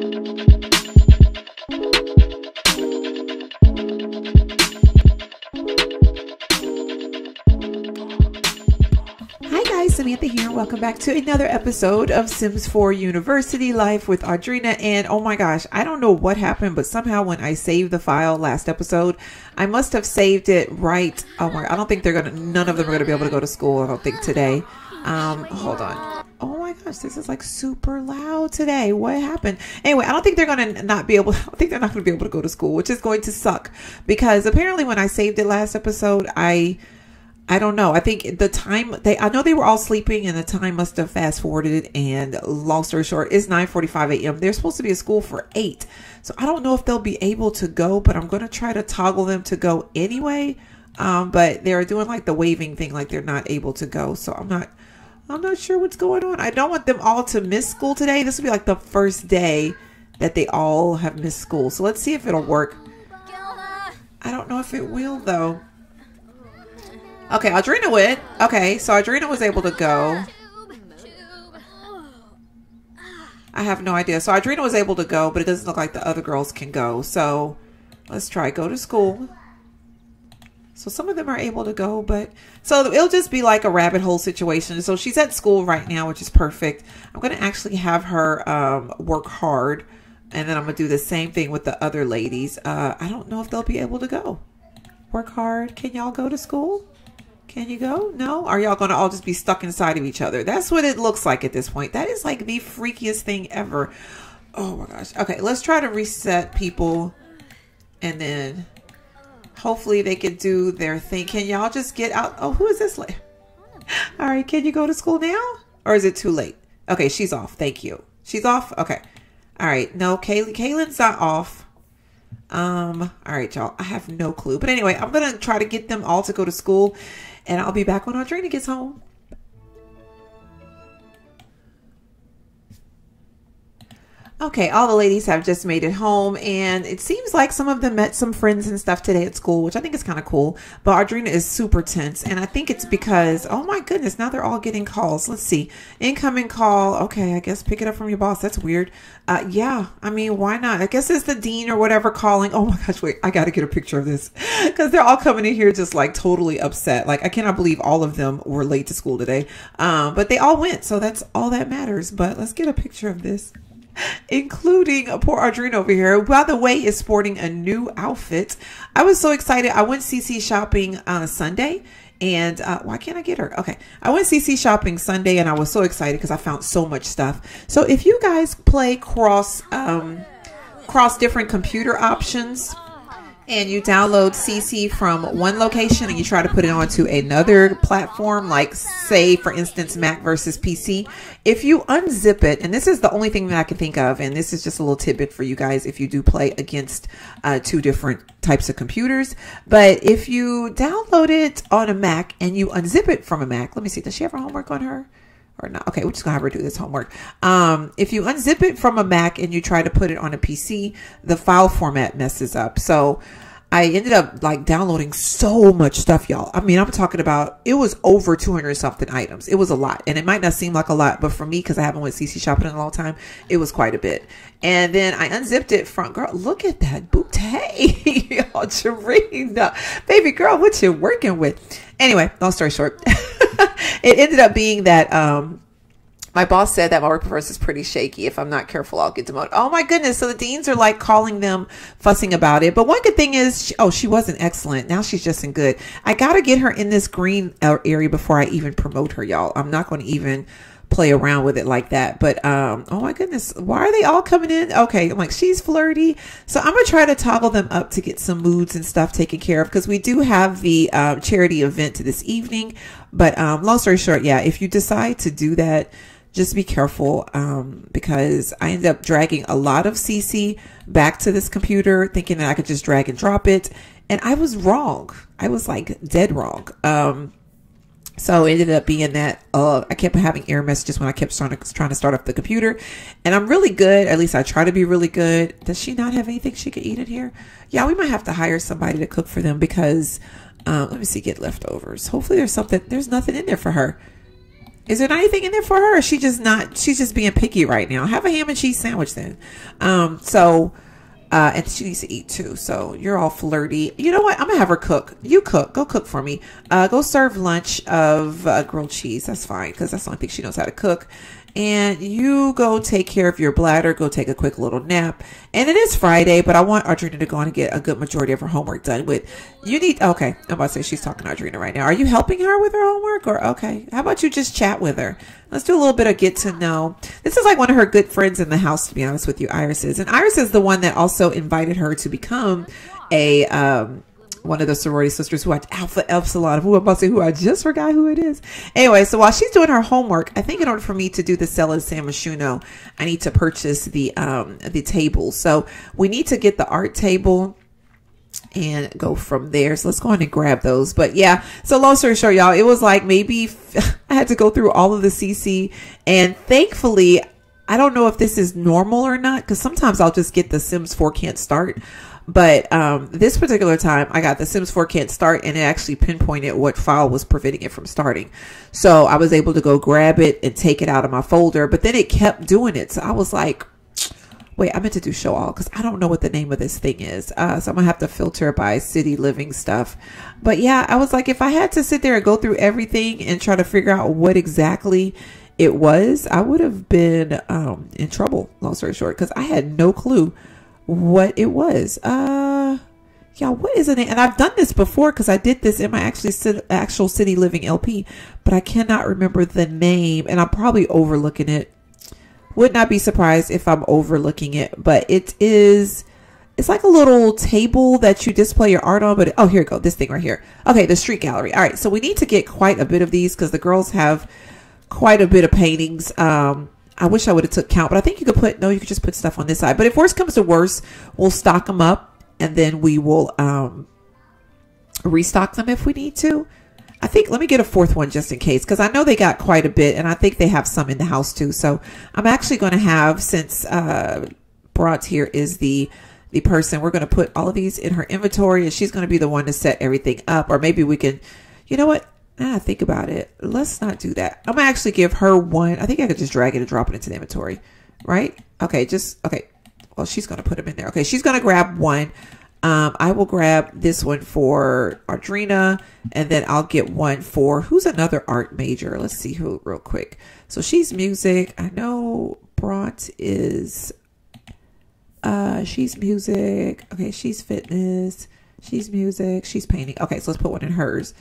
Hi guys, Samantha here. Welcome back to another episode of Sims 4 University Life with Audrina. And oh my gosh, I don't know what happened, but somehow when I saved the file last episode, I must have saved it right. Oh my, I don't think they're gonna. None of them are gonna be able to go to school. I don't think today. Um, hold on. Gosh, this is like super loud today. What happened? Anyway, I don't think they're gonna not be able. I think they're not gonna be able to go to school, which is going to suck because apparently when I saved it last episode, I. I don't know. I think the time they I know they were all sleeping and the time must have fast forwarded and long story short, it's 9:45 a.m. They're supposed to be at school for 8. So I don't know if they'll be able to go, but I'm going to try to toggle them to go anyway. Um, but they're doing like the waving thing like they're not able to go. So I'm not I'm not sure what's going on. I don't want them all to miss school today. This will be like the first day that they all have missed school. So let's see if it'll work. I don't know if it will though. Okay, Audrina went. Okay, so Audrina was able to go. I have no idea. So Audrina was able to go, but it doesn't look like the other girls can go. So let's try go to school. So some of them are able to go, but so it'll just be like a rabbit hole situation. So she's at school right now, which is perfect. I'm going to actually have her um, work hard, and then I'm going to do the same thing with the other ladies. Uh, I don't know if they'll be able to go. Work hard. Can y'all go to school? Can you go? No? Are y'all going to all just be stuck inside of each other? That's what it looks like at this point. That is like the freakiest thing ever. Oh my gosh. Okay, let's try to reset people and then hopefully they could do their thing. Can y'all just get out? Oh, who is this? All right, can you go to school now? Or is it too late? Okay, she's off. Thank you. She's off? Okay. All right. No, Kaylee. Kaylin's not off. Um, all right, y'all. I have no clue. But anyway, I'm gonna try to get them all to go to school and I'll be back when Audrina gets home. Okay, all the ladies have just made it home, and it seems like some of them met some friends and stuff today at school, which I think is kind of cool. But Audrina is super tense, and I think it's because, oh my goodness, now they're all getting calls. Let's see. Incoming call. Okay, I guess pick it up from your boss. That's weird. Uh, yeah, I mean, why not? I guess it's the dean or whatever calling. Oh my gosh, wait, I got to get a picture of this because they're all coming in here just like totally upset. Like, I cannot believe all of them were late to school today. Um, but they all went, so that's all that matters. But let's get a picture of this including poor Audrina over here, by the way, is sporting a new outfit. I was so excited. I went CC shopping on Sunday. And uh, why can't I get her? Okay. I went CC shopping Sunday and I was so excited because I found so much stuff. So if you guys play cross, um, cross different computer options, and you download CC from one location and you try to put it onto another platform, like say for instance Mac versus PC, if you unzip it, and this is the only thing that I can think of, and this is just a little tidbit for you guys if you do play against uh, two different types of computers, but if you download it on a Mac and you unzip it from a Mac, let me see, does she have her homework on her? Or not. Okay, we're just gonna have her do this homework. Um, if you unzip it from a Mac and you try to put it on a PC, the file format messes up. So I ended up like downloading so much stuff, y'all. I mean, I'm talking about it was over 200 something items. It was a lot, and it might not seem like a lot, but for me, because I haven't went CC shopping in a long time, it was quite a bit. And then I unzipped it from girl. Look at that bouquet, y'all, Jarena, baby girl, what you working with? Anyway, long story short, it ended up being that um my boss said that my work performance is pretty shaky. If I'm not careful, I'll get demoted. Oh my goodness. So the deans are like calling them, fussing about it. But one good thing is, she, oh, she wasn't excellent. Now she's just in good. I got to get her in this green area before I even promote her, y'all. I'm not going to even play around with it like that. But um, oh my goodness, why are they all coming in? Okay, I'm like she's flirty, so I'm gonna try to toggle them up to get some moods and stuff taken care of because we do have the um, charity event to this evening. But um, long story short, yeah, if you decide to do that, just be careful um, because I ended up dragging a lot of CC back to this computer thinking that I could just drag and drop it. And I was wrong. I was like dead wrong. Um, so it ended up being that uh, I kept having error messages when I kept trying to, trying to start up the computer. And I'm really good. At least I try to be really good. Does she not have anything she could eat in here? Yeah, we might have to hire somebody to cook for them because, um, let me see, get leftovers. Hopefully there's something, there's nothing in there for her Is there anything in there for her? She just not? She's just being picky right now. Have a ham and cheese sandwich then. Um, so, uh, and she needs to eat too. So you're all flirty. You know what? I'm gonna have her cook. You cook. Go cook for me. Uh, go serve lunch of uh, grilled cheese. That's fine because that's the only thing she knows how to cook and you go take care of your bladder, go take a quick little nap. And it is Friday, but I want Audrina to go on and get a good majority of her homework done with. You need, okay, I'm about to say she's talking to Audrina right now. Are you helping her with her homework or, okay, how about you just chat with her? Let's do a little bit of get to know. This is like one of her good friends in the house, to be honest with you, Iris is. And Iris is the one that also invited her to become a, um, one of the sorority sisters who I Alpha Epsilon, who I'm about to say who I just forgot who it is. Anyway, so while she's doing her homework, I think in order for me to do the Sella San Myshuno, I need to purchase the um the table. So we need to get the art table and go from there. So let's go ahead and grab those. But yeah, so long story short, y'all, it was like maybe I had to go through all of the CC, and thankfully, I don't know if this is normal or not because sometimes I'll just get the Sims 4 can't start. But um, this particular time, I got the Sims 4 can't start, and it actually pinpointed what file was preventing it from starting. So I was able to go grab it and take it out of my folder, but then it kept doing it. So I was like, wait, I meant to do show all because I don't know what the name of this thing is. Uh, so I'm gonna have to filter by city living stuff. But yeah, I was like, if I had to sit there and go through everything and try to figure out what exactly it was, I would have been um, in trouble. Long story short, because I had no clue what it was. Uh, yeah, what is it? And I've done this before because I did this in my actually actual city living LP, but I cannot remember the name, and I'm probably overlooking it. Would not be surprised if I'm overlooking it, but it is. It's like a little table that you display your art on, but oh, here you go. This thing right here. Okay, the street gallery. All right, so we need to get quite a bit of these because the girls have quite a bit of paintings. Um, I wish I would have took count, but I think you could put, no, you could just put stuff on this side. But if worse comes to worse, we'll stock them up and then we will um, restock them if we need to. I think, let me get a fourth one just in case, because I know they got quite a bit and I think they have some in the house too. So I'm actually going to have, since uh, Brought here is the the person, we're going to put all of these in her inventory and she's going to be the one to set everything up. Or maybe we can, you know what? Now I think about it, let's not do that. I'm gonna actually give her one. I think I could just drag it and drop it into the inventory, right? Okay, just okay. Well, she's gonna put them in there. Okay, she's gonna grab one. Um, I will grab this one for Audrina, and then I'll get one for who's another art major. Let's see who real quick. So she's music. I know Bront is. Uh, she's music. Okay, she's fitness. She's music. She's painting. Okay, so let's put one in hers.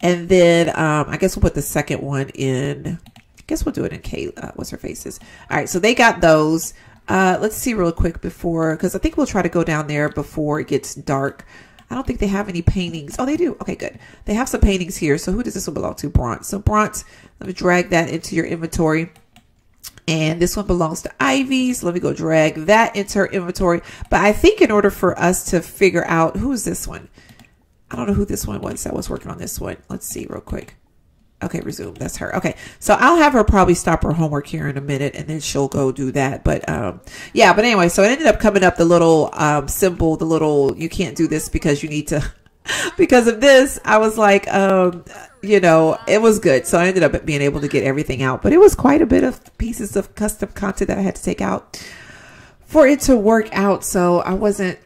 And then um, I guess we'll put the second one in. I guess we'll do it in Kate. Uh, what's her faces? All right, so they got those. Uh, let's see real quick before, because I think we'll try to go down there before it gets dark. I don't think they have any paintings. Oh, they do. Okay, good. They have some paintings here. So who does this one belong to? Bronze. So Bronze, let me drag that into your inventory. And this one belongs to Ivy. So let me go drag that into her inventory. But I think in order for us to figure out who is this one, I don't know who this one was that was working on this one. Let's see real quick. Okay, resume. That's her. Okay. So I'll have her probably stop her homework here in a minute and then she'll go do that. But um yeah, but anyway, so it ended up coming up the little um symbol, the little you can't do this because you need to because of this. I was like, um, you know, it was good. So I ended up being able to get everything out. But it was quite a bit of pieces of custom content that I had to take out for it to work out. So I wasn't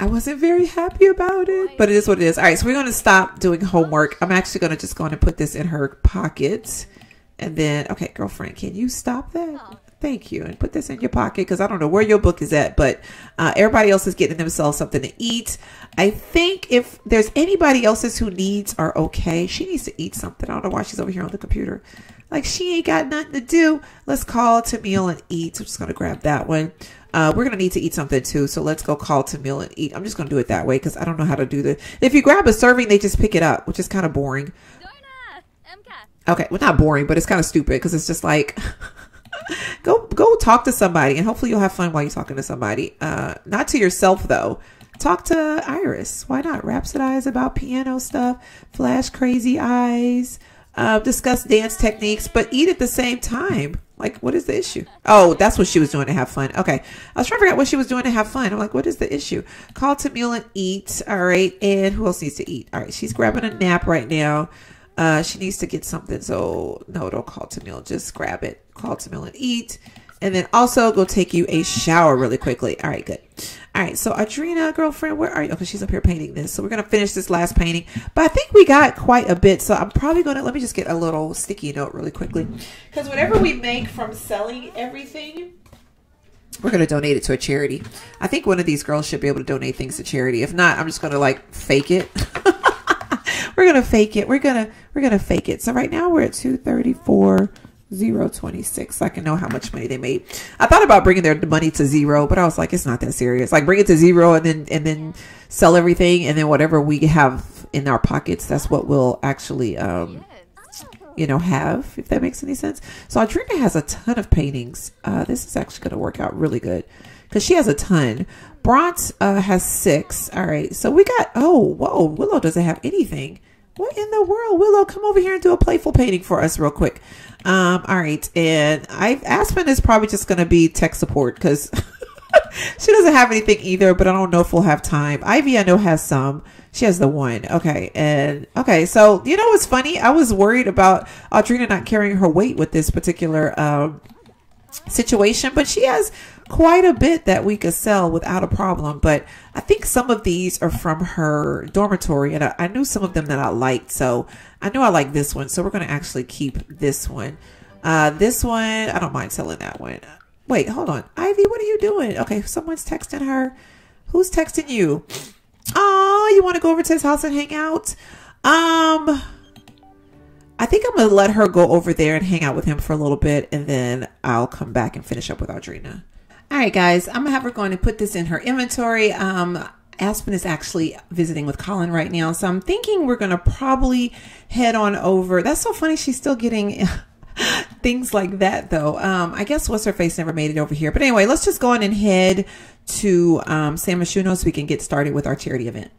I wasn't very happy about it, but it is what it is. All right, so we're going to stop doing homework. I'm actually going to just go and put this in her pocket. And then, okay, girlfriend, can you stop that? Thank you. And put this in your pocket because I don't know where your book is at, but uh, everybody else is getting themselves something to eat. I think if there's anybody else's who needs are okay, she needs to eat something. I don't know why she's over here on the computer. Like she ain't got nothing to do. Let's call to meal and eat. I'm just going to grab that one. Uh, we're going to need to eat something too. So let's go call to meal and eat. I'm just going to do it that way because I don't know how to do this. If you grab a serving, they just pick it up, which is kind of boring. Okay, well, not boring, but it's kind of stupid because it's just like, go go talk to somebody, and hopefully you'll have fun while you're talking to somebody. Uh, not to yourself though. Talk to Iris. Why not? Rhapsodize about piano stuff, flash crazy eyes, uh, discuss dance techniques, but eat at the same time. Like, what is the issue? Oh, that's what she was doing to have fun. Okay. I was trying to figure out what she was doing to have fun. I'm like, what is the issue? Call Tamil and eat. All right. And who else needs to eat? All right. She's grabbing a nap right now. Uh, she needs to get something. So no, don't call to meal. Just grab it. Call to meal and eat. And then also go take you a shower really quickly. All right, good. All right, so Audrina, girlfriend, where are you? Okay, she's up here painting this. So we're gonna finish this last painting, but I think we got quite a bit. So I'm probably gonna let me just get a little sticky note really quickly, because whatever we make from selling everything, we're gonna donate it to a charity. I think one of these girls should be able to donate things to charity. If not, I'm just gonna like fake it. we're gonna fake it. We're gonna we're gonna fake it. So right now we're at 234 zero twenty six. I can know how much money they made. I thought about bringing their money to zero, but I was like, it's not that serious. Like bring it to zero and then and then sell everything, and then whatever we have in our pockets, that's what we'll actually um, you know have. If that makes any sense. So Audrina has a ton of paintings. Uh, this is actually going to work out really good because she has a ton. Bronze uh, has six. All right, so we got. Oh, whoa! Willow doesn't have anything. What in the world, Willow? Come over here and do a playful painting for us, real quick. Um, all right, and I Aspen is probably just going to be tech support because she doesn't have anything either. But I don't know if we'll have time. Ivy, I know has some. She has the one. Okay, and okay, so you know what's funny? I was worried about Audrina not carrying her weight with this particular um, situation, but she has quite a bit that we could sell without a problem. But I think some of these are from her dormitory, and I, I knew some of them that I liked. So I know I like this one. So we're going to actually keep this one. Uh, this one, I don't mind selling that one. Wait, hold on. Ivy, what are you doing? Okay, someone's texting her. Who's texting you? Oh, you want to go over to his house and hang out? Um, I think I'm gonna let her go over there and hang out with him for a little bit, and then I'll come back and finish up with Audrina. All right, guys, I'm gonna have her going to put this in her inventory. Um, Aspen is actually visiting with Colin right now, so I'm thinking we're gonna probably head on over. That's so funny. She's still getting things like that, though. Um, I guess what's her face never made it over here, but anyway, let's just go on and head to um, San Myshuno so we can get started with our charity event.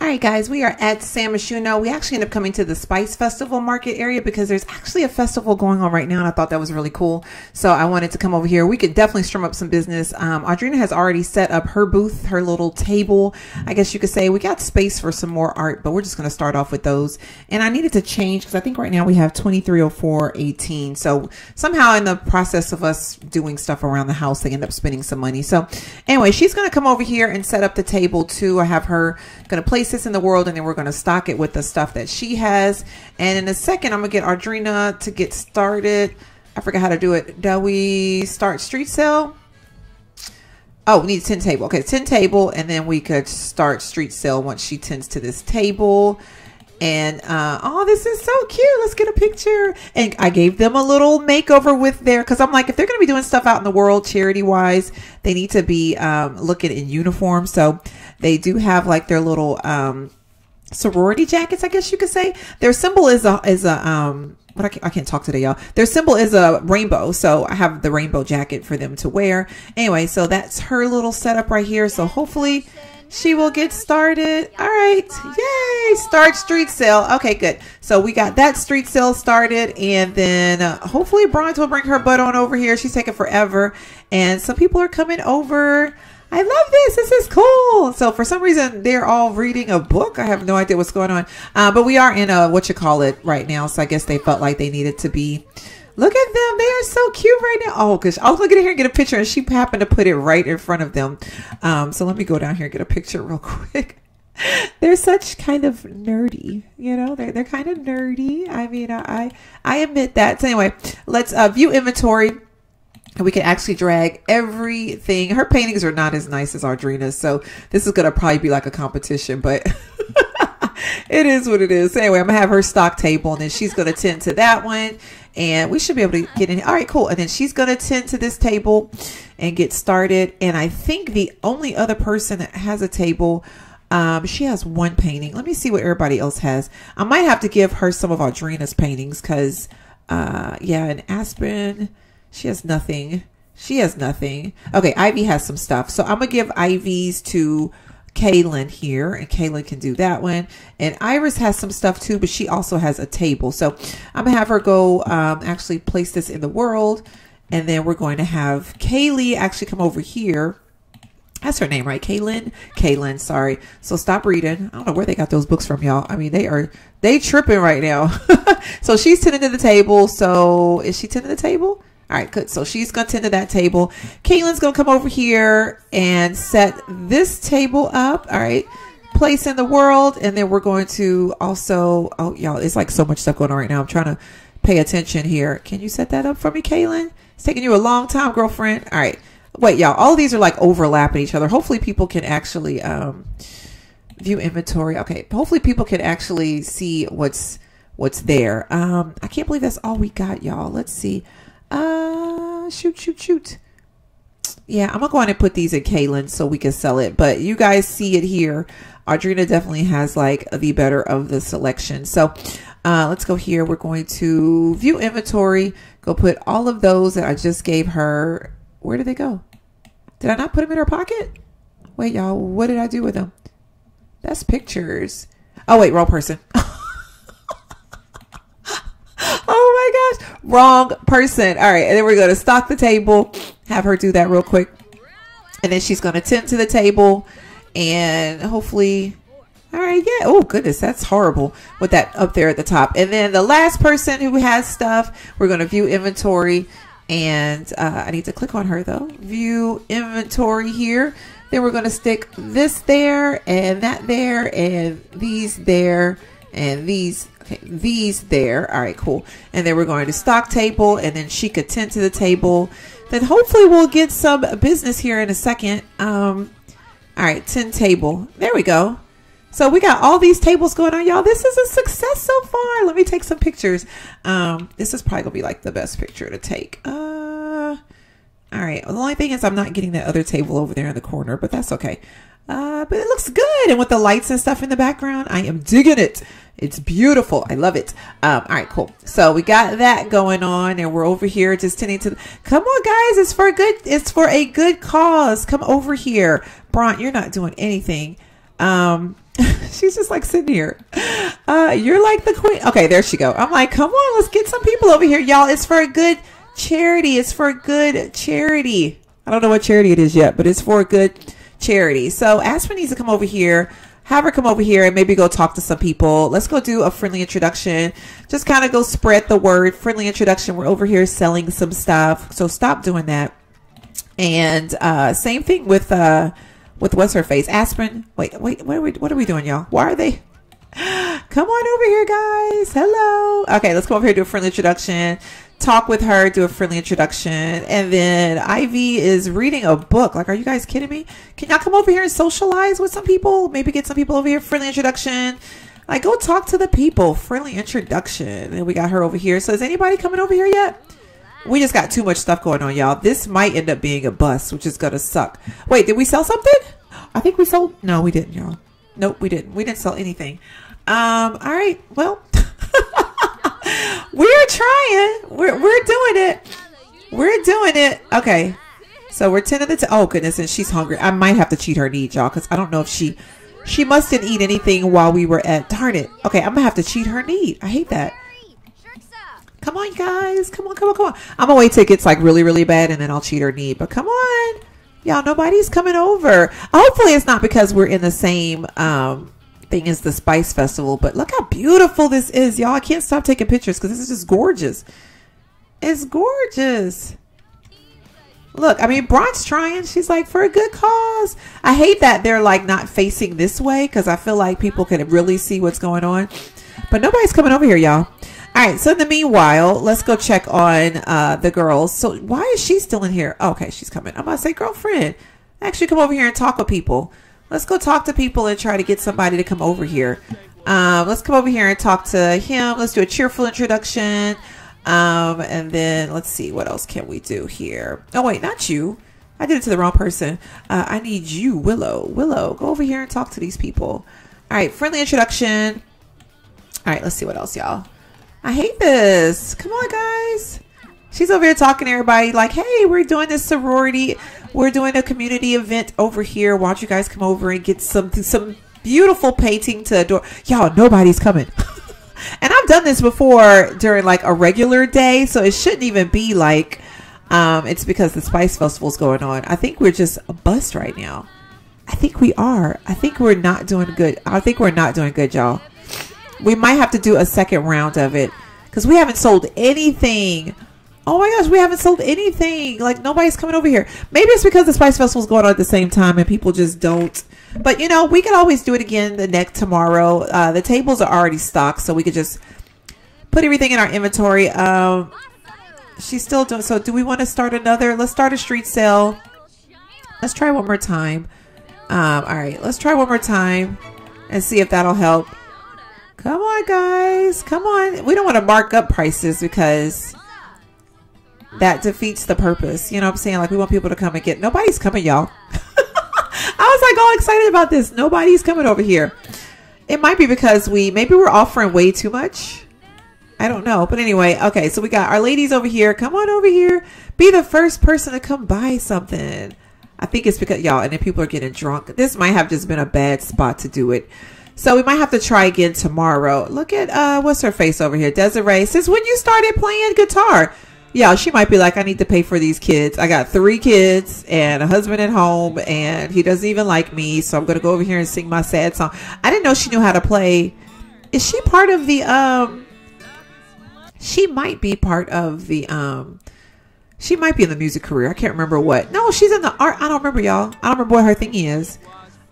All right, guys, we are at San Myshuno. We actually end up coming to the Spice Festival market area because there's actually a festival going on right now, and I thought that was really cool. So I wanted to come over here. We could definitely strum up some business. Um, Audrina has already set up her booth, her little table, I guess you could say. We got space for some more art, but we're just going to start off with those. And I needed to change because I think right now we have 2304 18. So somehow in the process of us doing stuff around the house, they end up spending some money. So anyway, she's going to come over here and set up the table too. I have her going to place this in the world and then we're going to stock it with the stuff that she has. And in a second, I'm going to get Audrina to get started. I forgot how to do it. Do we start street sale? Oh, we need a 10 table. Okay, 10 table, and then we could start street sale once she tends to this table. And uh, oh, this is so cute. Let's get a picture. And I gave them a little makeover with their because I'm like, if they're going to be doing stuff out in the world charity wise, they need to be um, looking in uniform. So they do have like their little um, sorority jackets, I guess you could say. Their symbol is a is a um, but I can't, I can't talk today, y'all. Their symbol is a rainbow, so I have the rainbow jacket for them to wear. Anyway, so that's her little setup right here. So hopefully she will get started. All right. Yay. Start street sale. Okay, good. So we got that street sale started. And then uh, hopefully Bronze will bring her butt on over here. She's taking forever. And some people are coming over. I love this. This is cool. So for some reason, they're all reading a book. I have no idea what's going on. Uh, but we are in a, what you call it right now. So I guess they felt like they needed to be Look at them. They are so cute right now. Oh, because I was looking at here and get a picture, and she happened to put it right in front of them. Um, so let me go down here and get a picture real quick. they're such kind of nerdy, you know. They're they're kind of nerdy. I mean, I I admit that. So anyway, let's uh, view inventory. We can actually drag everything. Her paintings are not as nice as Audrina's, so this is gonna probably be like a competition, but. it is what it is. Anyway, I'm gonna have her stock table, and then she's gonna tend to that one and we should be able to get in. All right, cool. And then she's going to tend to this table and get started. And I think the only other person that has a table, um, she has one painting. Let me see what everybody else has. I might have to give her some of Audrina's paintings because, uh, yeah, and Aspen, she has nothing. She has nothing. Okay, Ivy has some stuff. So I'm going to give Ivy's to Kaylin here, and Kaylin can do that one. And Iris has some stuff too, but she also has a table. So I'm gonna have her go um, actually place this in the world, and then we're going to have Kaylee actually come over here That's her name, right? Kaylin? Kaylin, sorry. So stop reading. I don't know where they got those books from, y'all. I mean, they are they tripping right now. so she's tending to the table. So is she tending to the table? All right, good. So she's gonna tend to that table. Caitlin's gonna come over here and set this table up. All right. Place in the world, and then we're going to also oh y'all, it's like so much stuff going on right now. I'm trying to pay attention here. Can you set that up for me, Caitlin? It's taking you a long time, girlfriend. All right. Wait, y'all. All these are like overlapping each other. Hopefully, people can actually um, view inventory. Okay. Hopefully, people can actually see what's what's there. Um, I can't believe that's all we got, y'all. Let's see. Uh, shoot, shoot, shoot. Yeah, I'm gonna go on and put these in Kaylin so we can sell it. But you guys see it here. Audrina definitely has like the better of the selection. So uh, let's go here. We're going to view inventory. Go put all of those that I just gave her. Where did they go? Did I not put them in her pocket? Wait, y'all. What did I do with them? That's pictures. Oh wait, wrong person. oh gosh, wrong person. All right, and then we're going to stock the table. Have her do that real quick, and then she's going to tend to the table, and hopefully all right, yeah. Oh goodness, that's horrible with that up there at the top. And then the last person who has stuff, we're going to view inventory, and uh, I need to click on her though. View inventory here. Then we're going to stick this there and that there and these there and these okay, these there. All right, cool. And then we're going to stock table, and then she could tend to the table. Then hopefully we'll get some business here in a second. Um, all right, 10 table. There we go. So we got all these tables going on, y'all. This is a success so far. Let me take some pictures. Um, this is probably gonna be like the best picture to take. Uh, all right. The only thing is I'm not getting that other table over there in the corner, but that's okay. Uh, but it looks good, and with the lights and stuff in the background, I am digging it. It's beautiful. I love it. Um, all right, cool. So we got that going on, and we're over here just tending to. Come on, guys! It's for a good. It's for a good cause. Come over here, Bront. You're not doing anything. Um, she's just like sitting here. Uh, you're like the queen. Okay, there she go. I'm like, come on, let's get some people over here, y'all. It's for a good charity. It's for a good charity. I don't know what charity it is yet, but it's for a good charity. So Aspen needs to come over here. Have her come over here and maybe go talk to some people. Let's go do a friendly introduction. Just kind of go spread the word. Friendly introduction. We're over here selling some stuff. So stop doing that. And uh, same thing with uh, with what's her face? Aspirin. Wait, wait, what are we what are we doing, y'all? Why are they Come on over here, guys. Hello. Okay, let's go over here do a friendly introduction. Talk with her, do a friendly introduction, and then Ivy is reading a book. Like, are you guys kidding me? Can y'all come over here and socialize with some people? Maybe get some people over here. Friendly introduction. Like, go talk to the people. Friendly introduction. And we got her over here. So, is anybody coming over here yet? We just got too much stuff going on, y'all. This might end up being a bust, which is gonna suck. Wait, did we sell something? I think we sold. No, we didn't, y'all. Nope, we didn't. We didn't sell anything. Um. All right. Well, we're trying. We're we're doing it. We're doing it. Okay. So we're ten of the. T- oh goodness, and she's hungry. I might have to cheat her need, y'all, because I don't know if she she mustn't eat anything while we were at. Darn it. Okay, I'm gonna have to cheat her need. I hate that. Come on, guys. Come on, come on, come on. I'm gonna wait till it gets like really, really bad and then I'll cheat her need. But come on. Y'all, nobody's coming over. Hopefully it's not because we're in the same um thing is the Spice Festival, but look how beautiful this is, y'all. I can't stop taking pictures because this is just gorgeous. It's gorgeous. Look, I mean, Bront's trying. She's like, for a good cause. I hate that they're like not facing this way because I feel like people can really see what's going on. But nobody's coming over here, y'all. All right. So in the meanwhile, let's go check on uh, the girls. So why is she still in here? Okay, she's coming. I'm gonna say, girlfriend, actually come over here and talk with people. Let's go talk to people and try to get somebody to come over here. Um, let's come over here and talk to him. Let's do a cheerful introduction. Um, and then let's see what else can we do here. Oh wait, not you. I did it to the wrong person. Uh, I need you, Willow. Willow, go over here and talk to these people. All right, friendly introduction. All right, let's see what else, y'all. I hate this. Come on, guys. She's over here talking to everybody like, hey, we're doing this sorority. We're doing a community event over here. Why don't you guys come over and get some some beautiful painting to adore? Y'all, nobody's coming. and I've done this before during like a regular day, so it shouldn't even be like Um, it's because the Spice Festival's going on. I think we're just a bust right now. I think we are. I think we're not doing good. I think we're not doing good, y'all. We might have to do a second round of it because we haven't sold anything. Oh my gosh, we haven't sold anything. Like nobody's coming over here. Maybe it's because the Spice Festival's going on at the same time and people just don't. But you know, we can always do it again the next tomorrow. Uh, the tables are already stocked, so we could just put everything in our inventory. Um, she's still doing. So, do we want to start another? Let's start a street sale. Let's try one more time. Um, all right, let's try one more time and see if that'll help. Come on, guys. Come on. We don't want to mark up prices because that defeats the purpose. You know what I'm saying? Like, we want people to come and get. Nobody's coming, y'all. I was like all excited about this. Nobody's coming over here. It might be because we maybe we're offering way too much. I don't know. But anyway, okay, so we got our ladies over here. Come on over here. Be the first person to come buy something. I think it's because y'all, and then people are getting drunk. This might have just been a bad spot to do it. So we might have to try again tomorrow. Look at uh what's her face over here? Desiree. Since when you started playing guitar? Yeah, she might be like, I need to pay for these kids. I got three kids and a husband at home and he doesn't even like me, so I'm gonna go over here and sing my sad song. I didn't know she knew how to play. Is she part of the um she might be part of the um she might be in the music career. I can't remember what. No, she's in the art. I don't remember, y'all. I don't remember what her thingy is.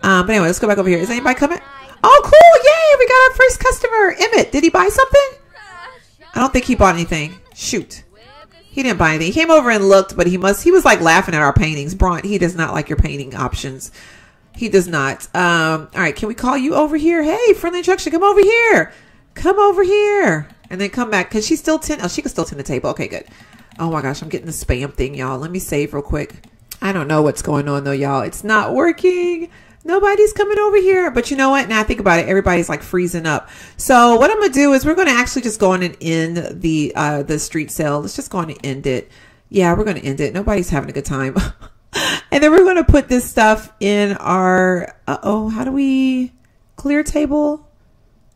Um, but anyway, let's go back over here. Is anybody coming? Oh, cool! Yay! We got our first customer. Emmett, did he buy something? I don't think he bought anything. Shoot, he didn't buy anything. He came over and looked, but he must. He was like laughing at our paintings. Bront, he does not like your painting options. He does not. Um, all right, can we call you over here? Hey, friendly instruction, come over here. Come over here, and then come back because she's still ten. Oh, she can still tend the table. Okay, good. Oh my gosh, I'm getting the spam thing, y'all. Let me save real quick. I don't know what's going on though, y'all. It's not working. Nobody's coming over here. But you know what? Now I think about it, everybody's like freezing up. So what I'm gonna do is we're gonna actually just go on and end the uh the street sale. Let's just go on and end it. Yeah, we're gonna end it. Nobody's having a good time. and then we're gonna put this stuff in our uh oh, how do we clear table?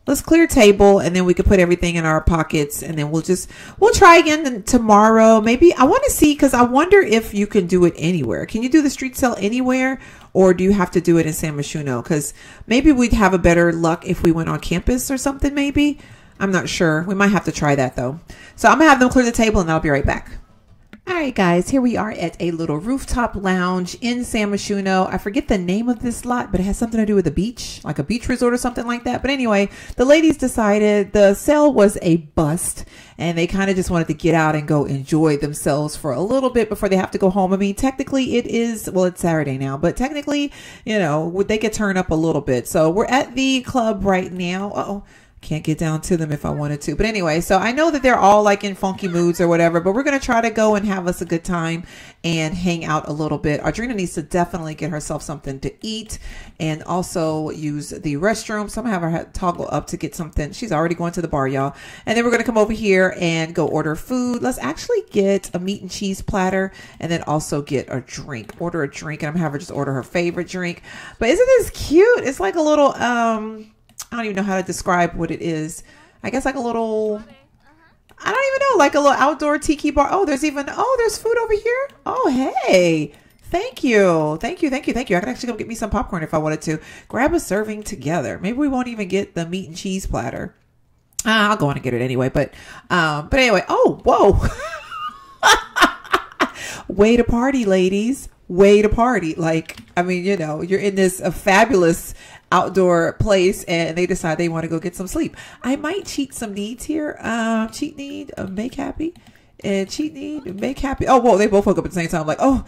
let's clear table and then we could put everything in our pockets and then we'll just we'll try again tomorrow maybe i want to see because i wonder if you can do it anywhere can you do the street sale anywhere or do you have to do it in san Myshuno? because maybe we'd have a better luck if we went on campus or something maybe. I'm not sure. We might have to try that though. So i'm gonna have them clear the table and i'll be right back all right, guys, here we are at a little rooftop lounge in San Myshuno. I forget the name of this lot, but it has something to do with the beach, like a beach resort or something like that. But anyway, the ladies decided the sale was a bust and they kind of just wanted to get out and go enjoy themselves for a little bit before they have to go home. I mean, technically it is, well, it's Saturday now, but technically, you know, they could turn up a little bit. So we're at the club right now. Uh oh can't get down to them if I wanted to. But anyway, so I know that they're all like in funky moods or whatever, but we're going to try to go and have us a good time and hang out a little bit. Audrina needs to definitely get herself something to eat and also use the restroom. So I'm going to have her toggle up to get something. She's already going to the bar, y'all. And then we're going to come over here and go order food. Let's actually get a meat and cheese platter and then also get a drink. Order a drink and I'm going to have her just order her favorite drink. But isn't this cute? It's like a little, um, I don't even know how to describe what it is. I guess like a little I don't even know, like a little outdoor tiki bar. Oh, there's even oh, there's food over here. Oh, hey. Thank you. Thank you. Thank you. Thank you. I could actually go get me some popcorn if I wanted to. Grab a serving together. Maybe we won't even get the meat and cheese platter. Uh, I'll go on and get it anyway. But um, but anyway, oh, whoa. Way to party, ladies. Way to party. Like, I mean, you know, you're in this a fabulous outdoor place and they decide they want to go get some sleep. I might cheat some needs here. Um, cheat need, uh, make happy, and cheat need, make happy. Oh, whoa, they both woke up at the same time. I'm like, oh.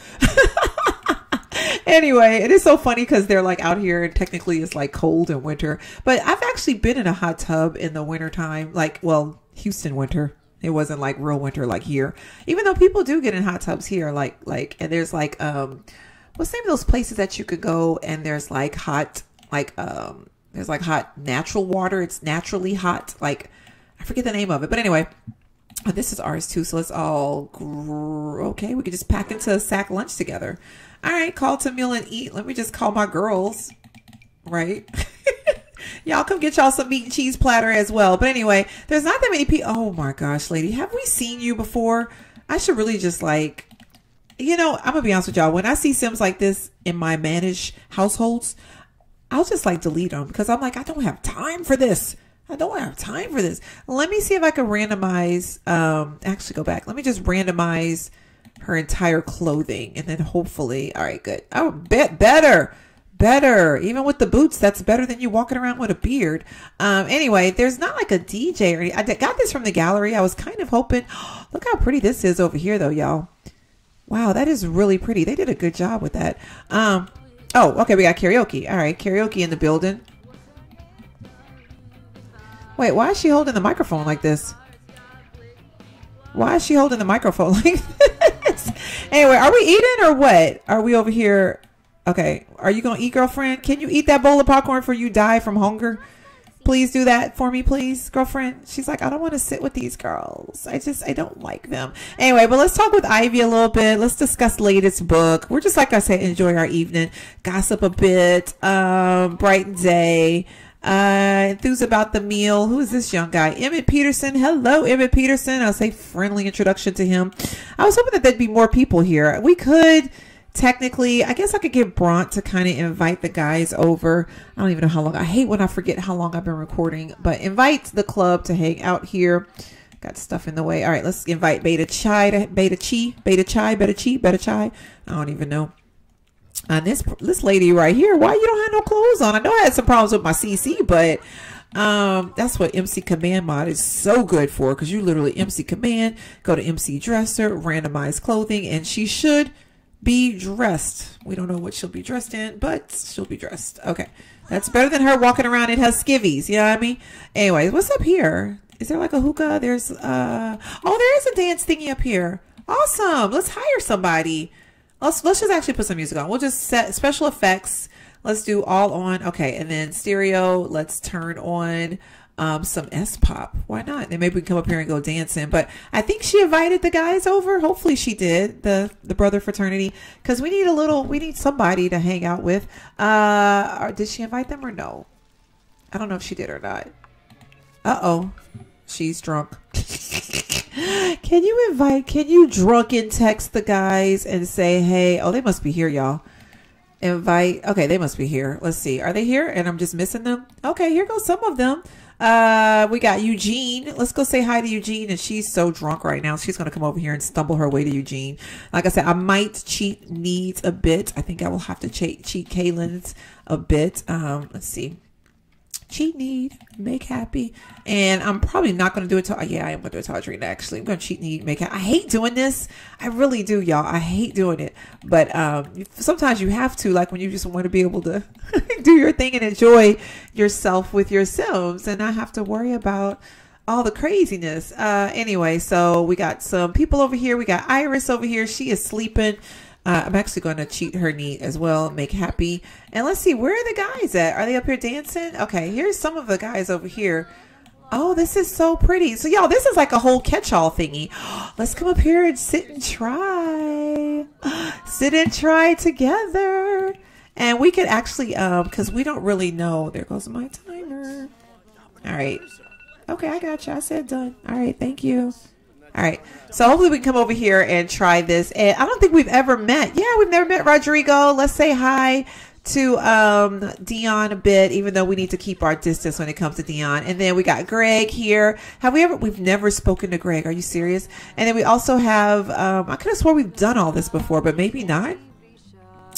anyway, it is so funny because they're like out here and technically it's like cold in winter. But I've actually been in a hot tub in the wintertime, like, well, Houston winter. It wasn't like real winter like here. Even though people do get in hot tubs here, like, like, and there's like, um, what's the name of those places that you could go and there's like hot like um there's like hot natural water. It's naturally hot. Like I forget the name of it, but anyway, this is ours too. So let's all okay. We could just pack into a sack lunch together. All right, call to meal and eat. Let me just call my girls, right? y'all come get y'all some meat and cheese platter as well. But anyway, there's not that many people. Oh my gosh, lady, have we seen you before? I should really just like you know, I'm gonna be honest with y'all. When I see Sims like this in my managed households, I'll just like delete them because I'm like, I don't have time for this. I don't have time for this. Let me see if I can randomize. Um, actually, go back. Let me just randomize her entire clothing, and then hopefully, all right, good. Oh, bet better, better. Even with the boots, that's better than you walking around with a beard. Um, anyway, there's not like a DJ or any, I got this from the gallery. I was kind of hoping. Look how pretty this is over here, though, y'all. Wow, that is really pretty. They did a good job with that. Um, oh, okay, we got karaoke. All right, karaoke in the building. Wait, why is she holding the microphone like this? Why is she holding the microphone like this? anyway, are we eating or what? Are we over here? Okay, are you gonna eat, girlfriend? Can you eat that bowl of popcorn before you die from hunger? Please do that for me, please, girlfriend. She's like, I don't want to sit with these girls. I just, I don't like them. Anyway, but let's talk with Ivy a little bit. Let's discuss latest book. We're just like I said, enjoy our evening, gossip a bit, um, brighten day. Uh, enthused about the meal. Who is this young guy? Emmett Peterson. Hello, Emmett Peterson. I'll say friendly introduction to him. I was hoping that there'd be more people here. We could technically, I guess I could get Bront to kind of invite the guys over. I don't even know how long. I hate when I forget how long I've been recording, but invite the club to hang out here. Got stuff in the way. All right, let's invite Beta Chai to Beta Chi, Beta Chai, Beta Chi, Beta Chai. I don't even know. And this this lady right here, why you don't have no clothes on? I know I had some problems with my CC, but um, that's what MC Command mod is so good for because you literally MC Command, go to MC Dresser, randomize clothing, and she should be dressed. We don't know what she'll be dressed in, but she'll be dressed. Okay. That's better than her walking around in her skivvies. You know what I mean? Anyways, what's up here? Is there like a hookah? There's, uh, oh, there is a dance thingy up here. Awesome. Let's hire somebody. Let's, let's just actually put some music on. We'll just set special effects. Let's do all on. Okay. And then stereo. Let's turn on um, some S pop. Why not? Then maybe we can come up here and go dancing. But I think she invited the guys over. Hopefully she did the the brother fraternity because we need a little. We need somebody to hang out with. Uh, did she invite them or no? I don't know if she did or not. Uh oh, she's drunk. can you invite? Can you drunken text the guys and say, hey? Oh, they must be here, y'all invite okay they must be here let's see are they here and i'm just missing them okay here goes some of them uh, we got Eugene. Let's go say hi to Eugene. And she's so drunk right now. She's going to come over here and stumble her way to Eugene. Like I said, I might cheat needs a bit. I think I will have to cheat, cheat Kaylin's a bit. Um, let's see cheat need, make happy. And I'm probably not going to do it to, yeah, I am going to do it to Audrina actually. I'm going to cheat need, make. I hate doing this. I really do, y'all. I hate doing it. But um, sometimes you have to, like when you just want to be able to do your thing and enjoy yourself with yourselves and not have to worry about all the craziness. Uh, anyway, so we got some people over here. We got Iris over here. She is sleeping. Uh, I'm actually going to cheat her neat as well, make happy. And let's see, where are the guys at? Are they up here dancing? Okay, here's some of the guys over here. Oh, this is so pretty. So, y'all, this is like a whole catch-all thingy. Let's come up here and sit and try. sit and try together. And we could actually, um, because we don't really know. There goes my timer. All right. Okay, I got you. I said done. All right, thank you. All right. So hopefully we can come over here and try this. And I don't think we've ever met. Yeah, we've never met Rodrigo. Let's say hi to um, Dion a bit, even though we need to keep our distance when it comes to Dion. And then we got Greg here. Have we ever? We've never spoken to Greg. Are you serious? And then we also have. Um, I could have swore we've done all this before, but maybe not.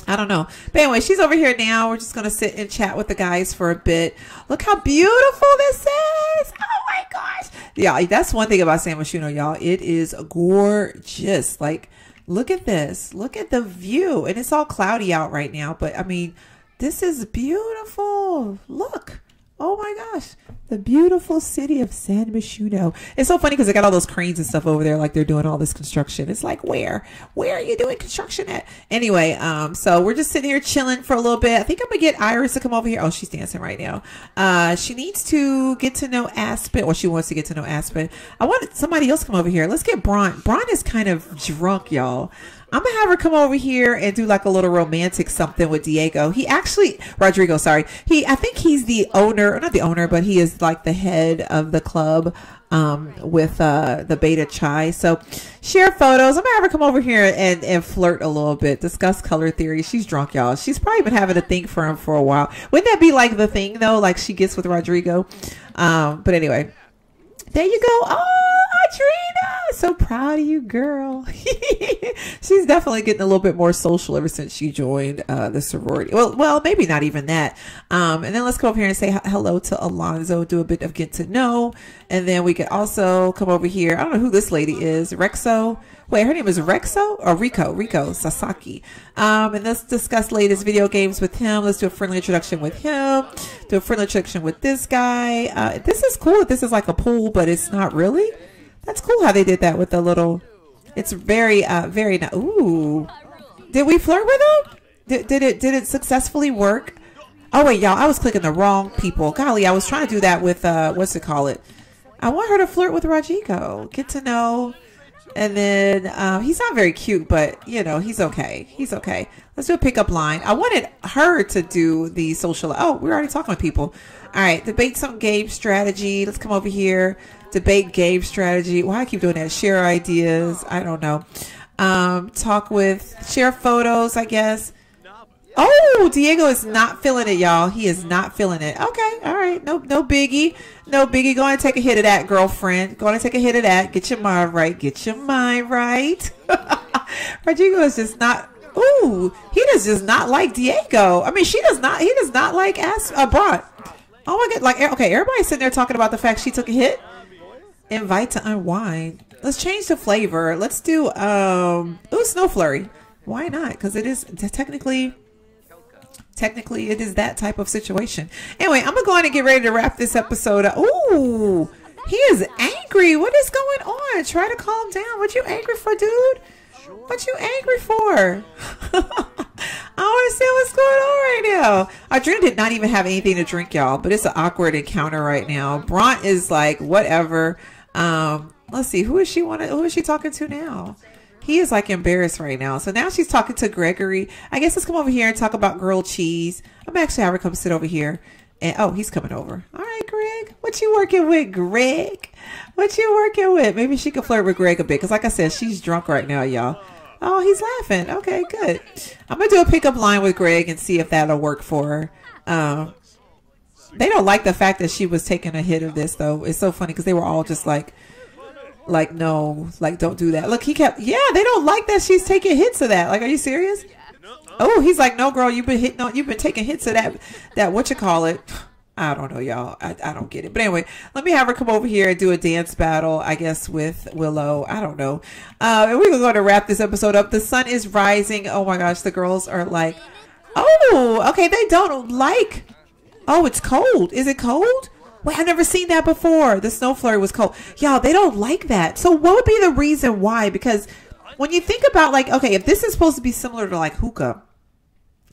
I don't know. But anyway, she's over here now. We're just going to sit and chat with the guys for a bit. Look how beautiful this is. Oh gosh. Yeah, that's one thing about San Myshuno, y'all. It is gorgeous. Like, look at this. Look at the view. And it's all cloudy out right now. But I mean, this is beautiful. Look. Oh my gosh, the beautiful city of San Myshuno. It's so funny because they got all those cranes and stuff over there, like they're doing all this construction. It's like, where? Where are you doing construction at? Anyway, um, so we're just sitting here chilling for a little bit. I think I'm gonna get Iris to come over here. Oh, she's dancing right now. Uh, she needs to get to know Aspen, or she wants to get to know Aspen. I want somebody else come over here. Let's get Braun. Braun is kind of drunk, y'all. I'm gonna have her come over here and do like a little romantic something with Diego. He actually Rodrigo, sorry. He I think he's the owner, not the owner, but he is like the head of the club um, with uh, the beta chai. So share photos. I'm gonna have her come over here and, and flirt a little bit, discuss color theory. She's drunk, y'all. She's probably been having a thing for him for a while. Wouldn't that be like the thing though, like she gets with Rodrigo? Um, but anyway, there you go. Oh, Audrina, so proud of you, girl. She's definitely getting a little bit more social ever since she joined uh, the sorority. Well, well, maybe not even that. Um, and then let's come over here and say hello to Alonzo, do a bit of get to know, and then we could also come over here. I don't know who this lady is, Rexo. Wait, her name is Rexo or Rico? Rico Sasaki. Um, and let's discuss latest video games with him. Let's do a friendly introduction with him. Do a friendly introduction with this guy. Uh, this is cool. This is like a pool, but it's not really. That's cool how they did that with the little. It's very, uh, very. Ooh, did we flirt with him? Did, did it? Did it successfully work? Oh wait, y'all, I was clicking the wrong people. Golly, I was trying to do that with uh, what's it call it? I want her to flirt with Rodrigo. Get to know and then um, he's not very cute, but you know he's okay. He's okay. Let's do a pickup line. I wanted her to do the social. Oh, we're already talking with people. All right, debate some game strategy. Let's come over here. Debate game strategy. Why I keep doing that? Share ideas. I don't know. Um, talk with share photos. I guess. Oh, Diego is not feeling it, y'all. He is not feeling it. Okay, all right. No, no biggie. No biggie. Go and take a hit of that, girlfriend. Go and take a hit of that. Get your mind right. Get your mind right. Rodrigo is just not. Ooh, he does just not like Diego. I mean, she does not. He does not like As uh, Bront. Oh my god! Like, okay, everybody's sitting there talking about the fact she took a hit. Invite to unwind. Let's change the flavor. Let's do um. Ooh, snow flurry. Why not? Because it is technically technically it is that type of situation. Anyway, I'm gonna go on and get ready to wrap this episode up. Ooh, he is angry. What is going on? Try to calm down. What you angry for, dude? What you angry for? I want to see what's going on right now. Audrina did not even have anything to drink, y'all, but it's an awkward encounter right now. Bront is like, whatever. Um, let's see, who is she want who is she talking to now? he is like embarrassed right now. So now she's talking to Gregory. I guess let's come over here and talk about grilled cheese. I'm actually have her come sit over here. And oh, he's coming over. All right, Greg. What you working with, Greg? What you working with? Maybe she could flirt with Greg a bit. Cause like I said, she's drunk right now, y'all. Oh, he's laughing. Okay, good. I'm gonna do a pickup line with Greg and see if that'll work for her. Um, they don't like the fact that she was taking a hit of this though. It's so funny because they were all just like, like no like don't do that look he kept yeah they don't like that she's taking hits of that like are you serious oh he's like no girl you've been hitting on you've been taking hits of that that what you call it I don't know, y'all. I, I don't get it. But anyway, let me have her come over here and do a dance battle, I guess, with Willow. I don't know. Uh, and we're going to wrap this episode up. The sun is rising. Oh my gosh, the girls are like, oh, okay, they don't like. Oh, it's cold. Is it cold? Wait, I've never seen that before. The snow flurry was cold. Y'all, they don't like that. So what would be the reason why? Because when you think about like, okay, if this is supposed to be similar to like hookah,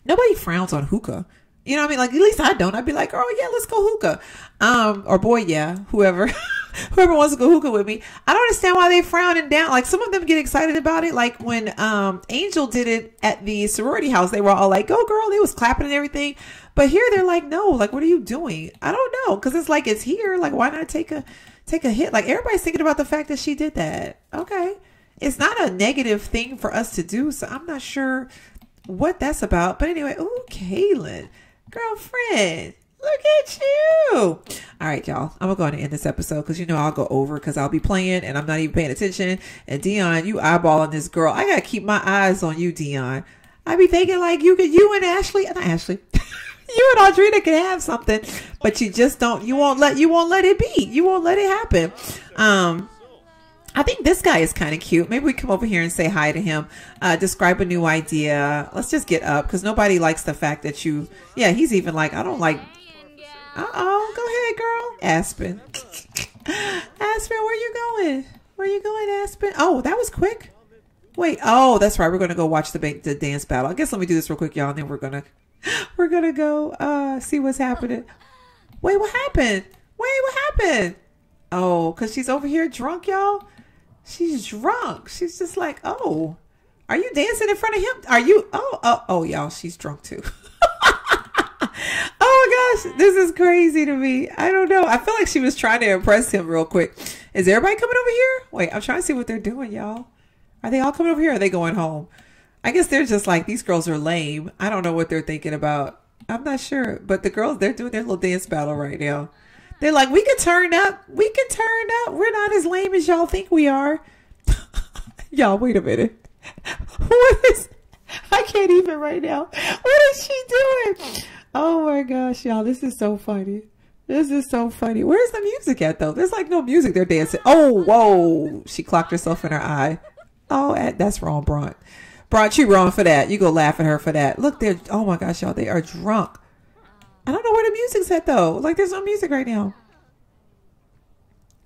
nobody frowns on hookah. You know what I mean? Like at least I don't. I'd be like, oh yeah, let's go hookah. Um, or boy, yeah, whoever. whoever wants to go hookah with me. I don't understand why they frowning down. Like some of them get excited about it. Like when um Angel did it at the sorority house, they were all like, "Go girl!" They was clapping and everything. But here they're like, no, like, what are you doing? I don't know. Cause it's like, it's here. Like, why not take a, take a hit? Like everybody's thinking about the fact that she did that. Okay. It's not a negative thing for us to do. So I'm not sure what that's about. But anyway, ooh, Kaylin, girlfriend, look at you. All right, y'all. I'm going to end this episode because you know I'll go over because I'll be playing and I'm not even paying attention. And Dion, you eyeballing this girl. I got to keep my eyes on you, Dion. I be thinking like you could, you and Ashley, not Ashley. you and Audrina can have something, but you just don't. You won't let. You won't let it be. You won't let it happen. Um, I think this guy is kind of cute. Maybe we come over here and say hi to him. Uh, describe a new idea. Let's just get up because nobody likes the fact that you. Yeah, he's even like, I don't like. Uh oh, go ahead, girl. Aspen. Aspen, where you going? Where you going, Aspen? Oh, that was quick. Wait. Oh, that's right. We're gonna go watch the the dance battle. I guess let me do this real quick, y'all, and then we're gonna we're gonna go uh see what's happening. Wait, what happened? Wait, what happened? Oh, cause she's over here drunk, y'all. She's drunk. She's just like, oh, Are you dancing in front of him? Are you? Oh, oh, oh, y'all, she's drunk too. oh my gosh, this is crazy to me. I don't know. I feel like she was trying to impress him real quick. Is everybody coming over here? Wait, I'm trying to see what they're doing, y'all. Are they all coming over here? are they going home? I guess they're just like these girls are lame. I don't know what they're thinking about. I'm not sure, but the girls they're doing their little dance battle right now. They're like, we can turn up, we can turn up. We're not as lame as y'all think we are. y'all, wait a minute. What is? I can't even right now. What is she doing? Oh my gosh, y'all, this is so funny. This is so funny. Where's the music at though? There's like no music. They're dancing. Oh, whoa! She clocked herself in her eye. Oh, that's wrong, Braun. Brought you wrong for that. You go laugh at her for that. Look, they're oh my gosh, y'all, they are drunk. I don't know where the music's at though. Like there's no music right now.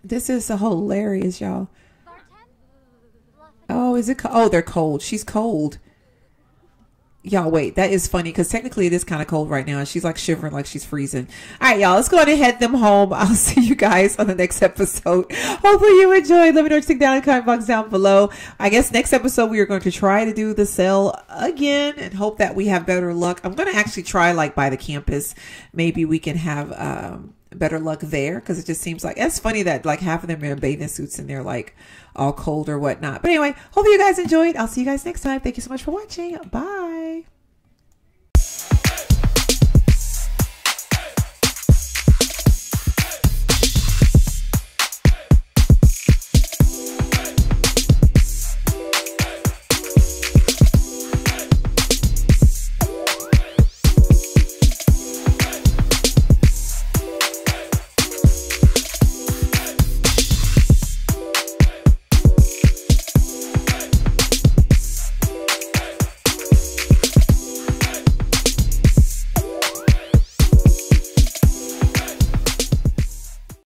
This is hilarious, y'all. Oh, is it? Co- oh, they're cold. She's cold. Y'all, wait, that is funny because technically it is kind of cold right now. And she's like shivering like she's freezing. All right, y'all, let's go ahead and head them home. I'll see you guys on the next episode. Hopefully you enjoyed. Let me know what you think down in the comment box down below. I guess next episode we are going to try to do the sale again and hope that we have better luck. I'm going to actually try like by the campus. Maybe we can have, um, better luck there because it just seems like it's funny that like half of them are in bathing suits and they're like all cold or whatnot. But anyway, hope you guys enjoyed. I'll see you guys next time. Thank you so much for watching. Bye.